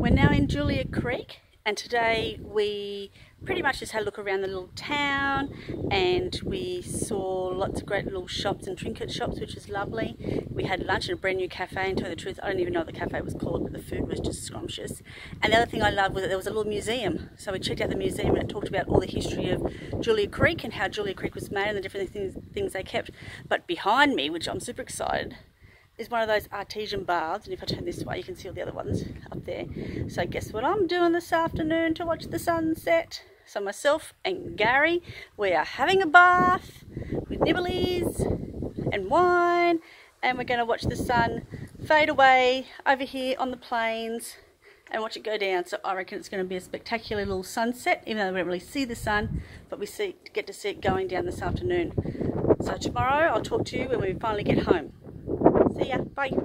We're now in Julia Creek and today we pretty much just had a look around the little town and we saw lots of great little shops and trinket shops which is lovely. We had lunch at a brand new cafe and to tell the truth I don't even know what the cafe was called but the food was just scrumptious. And the other thing I loved was that there was a little museum so we checked out the museum and it talked about all the history of Julia Creek and how Julia Creek was made and the different things, things they kept. But behind me, which I'm super excited, is one of those artesian baths and if I turn this way you can see all the other ones up there. So guess what I'm doing this afternoon to watch the sunset? So myself and Gary we are having a bath with nibblies and wine and we're going to watch the sun fade away over here on the plains and watch it go down. So I reckon it's going to be a spectacular little sunset even though we don't really see the sun but we see get to see it going down this afternoon. So tomorrow I'll talk to you when we finally get home See ya. Bye.